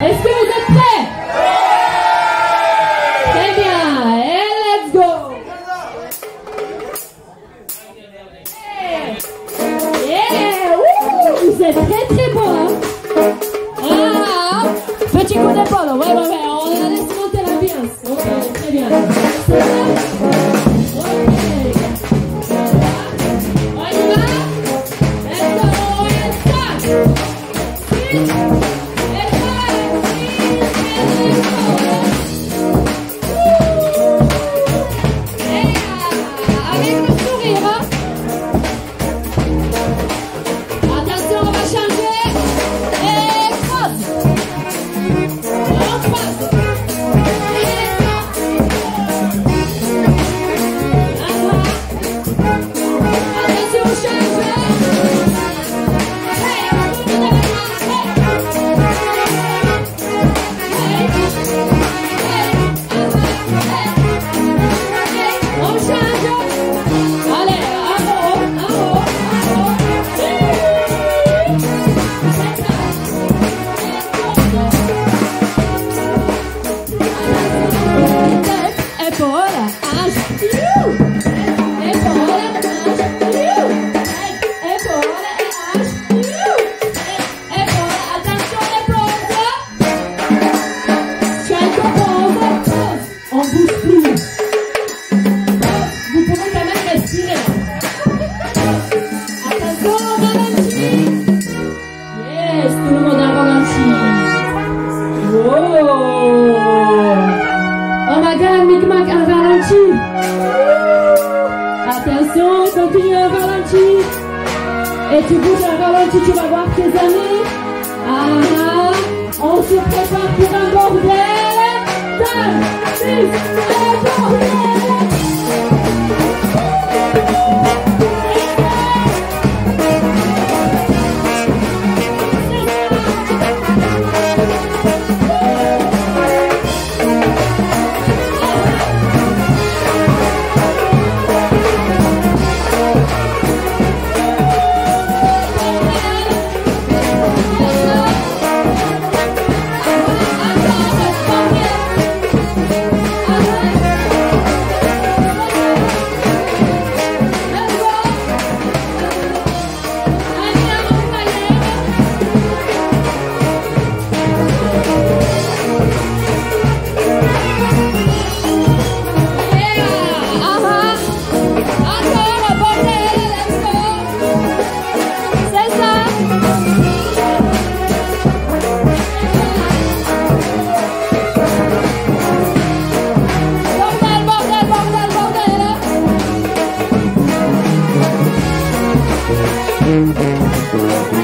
Est-ce que vous êtes prêts? Très bien, et let's go! Yeah, Wouh Vous êtes très très beau, hein? Malaga, Micmac, un ralenti. Attention, continue un ralenti. Et tu bouges un ralenti, tu vas voir tes amis. Ah, ah, on se prépare pour un bordel. 5, 6, 7. Attention